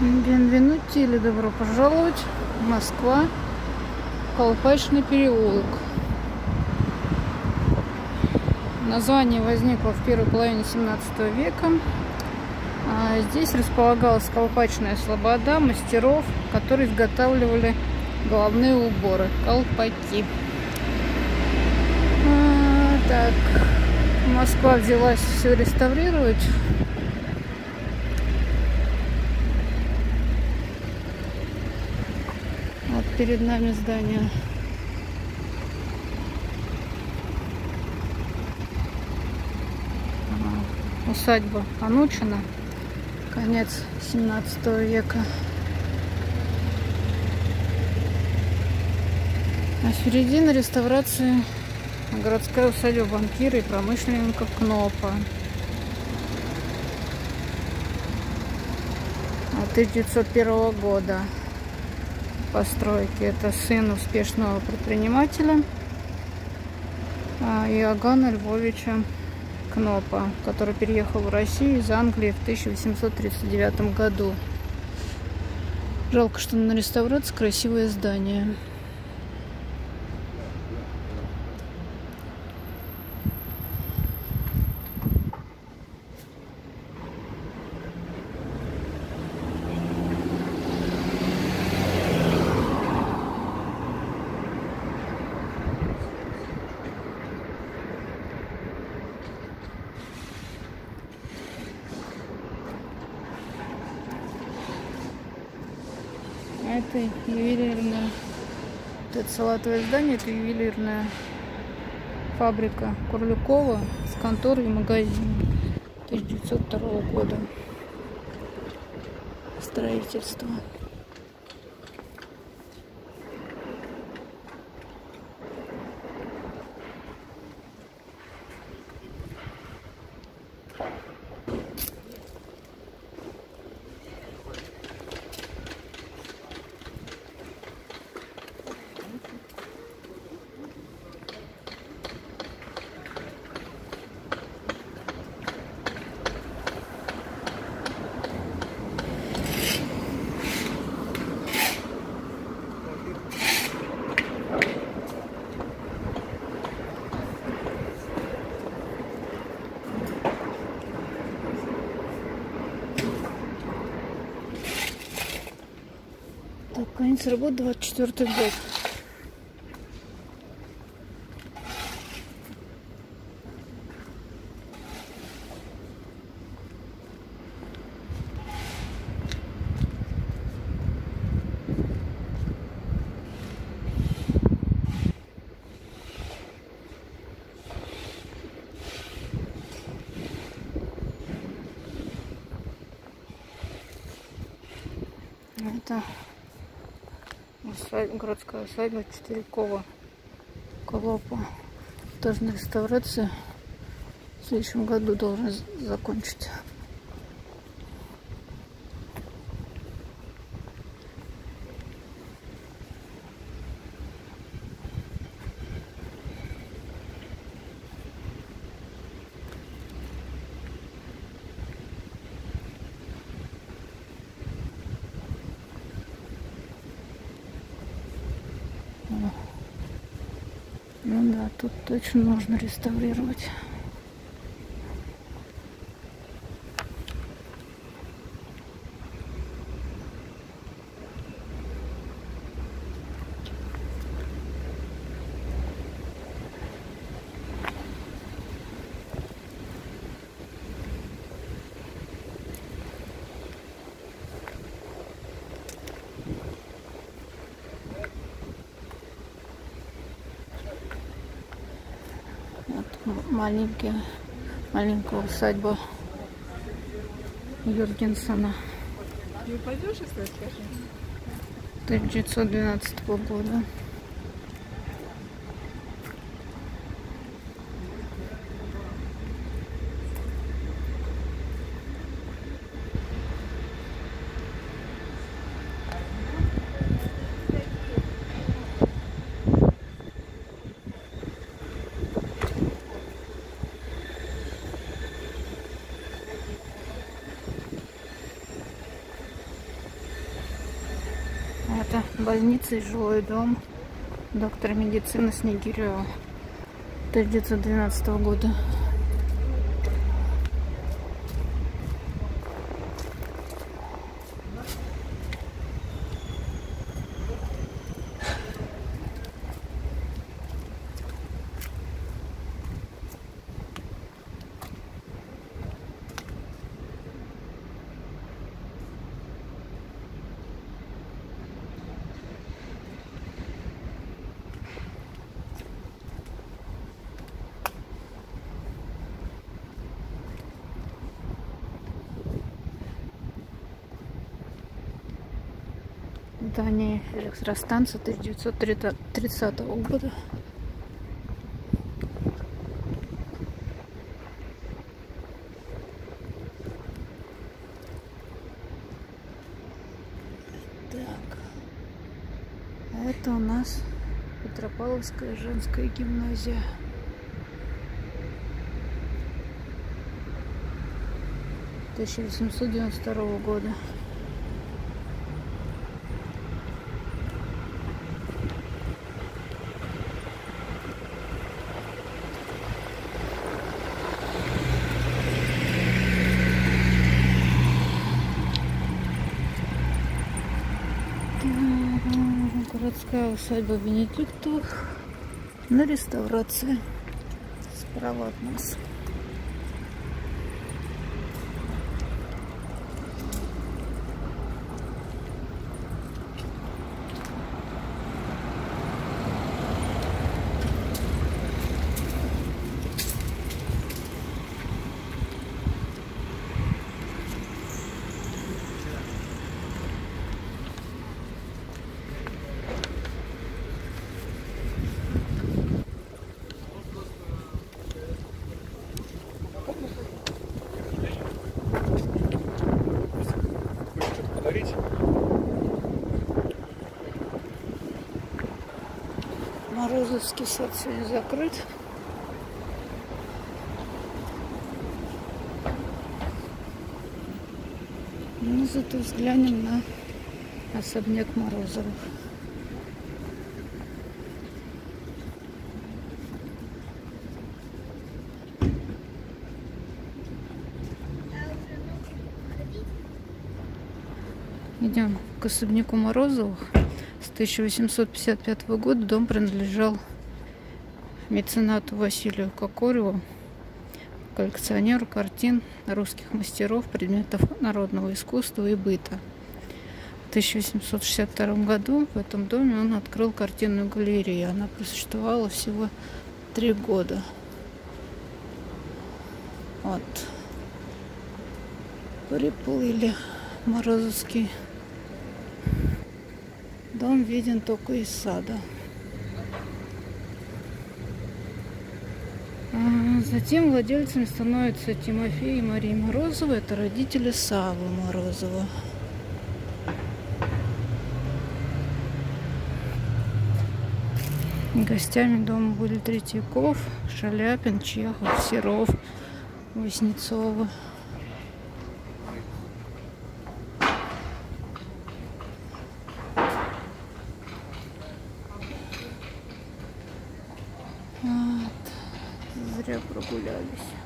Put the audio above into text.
Бенвенути или добро пожаловать. Москва. Колпачный переулок. Название возникло в первой половине 17 века. А здесь располагалась колпачная слобода мастеров, которые изготавливали головные уборы, колпаки. А, так, Москва взялась все реставрировать. Вот перед нами здание. Усадьба Анучина. Конец 17 века. А середина реставрации городская усадьба банкира и промышленника Кнопа. 1901 года постройки. Это сын успешного предпринимателя а, Иоганна Львовича Кнопа, который переехал в Россию из Англии в 1839 году. Жалко, что на реставрации красивое здание. Это ювелирная. Вот это салатовое здание, это ювелирная фабрика Курлюкова с конторой и магазином 1902 года строительства. Так, конец работы 24 год. Это усадьба, городская усадьба Четверякова Колопа. Тоже на реставрации в следующем году должен закончить. Ну да, тут точно нужно реставрировать. Маленькая, маленькая усадьба Юргенсона. Не упадешь, если скажи? 1912 года. Это больница и жилой дом доктора медицины Снегирева 1912 года. Здание электростанции 1930 года. Так. Это у нас Петропавловская женская гимназия. Тысяча восемьсот девяносто второго года. Городская усадьба Венедиктовых на реставрации. Справа от нас. Морозовский сад сегодня закрыт. Ну, зато взглянем на особняк Морозовых. Идем к особняку Морозовых. С 1855 года дом принадлежал меценату Василию Кокореву, коллекционеру картин русских мастеров, предметов народного искусства и быта. В 1862 году в этом доме он открыл картинную галерею. Она просуществовала всего три года. Вот. Приплыли Морозовский Дом виден только из сада. А затем владельцами становятся Тимофей и Мария Морозова. Это родители Савы Морозова. Гостями дома были Третьяков, Шаляпин, Чехов, Серов, Васнецова. orgulhosos.